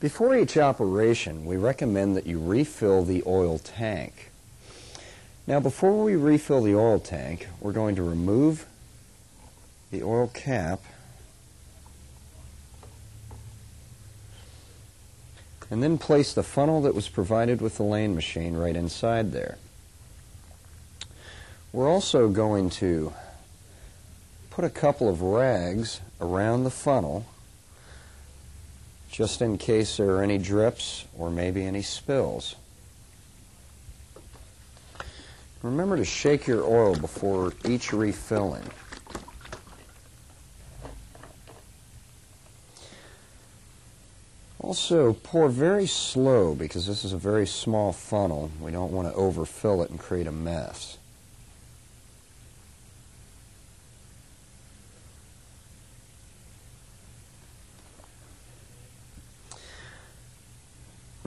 Before each operation, we recommend that you refill the oil tank. Now before we refill the oil tank, we're going to remove the oil cap and then place the funnel that was provided with the lane machine right inside there. We're also going to put a couple of rags around the funnel just in case there are any drips or maybe any spills. Remember to shake your oil before each refilling. Also, pour very slow because this is a very small funnel. We don't want to overfill it and create a mess.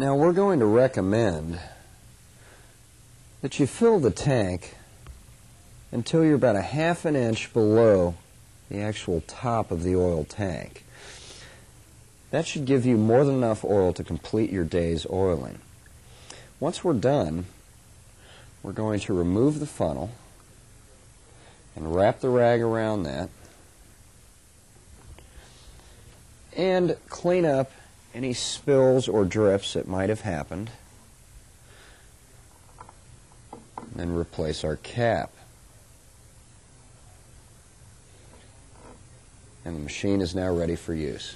Now we're going to recommend that you fill the tank until you're about a half an inch below the actual top of the oil tank. That should give you more than enough oil to complete your day's oiling. Once we're done, we're going to remove the funnel and wrap the rag around that and clean up any spills or drips that might have happened, and replace our cap. And the machine is now ready for use.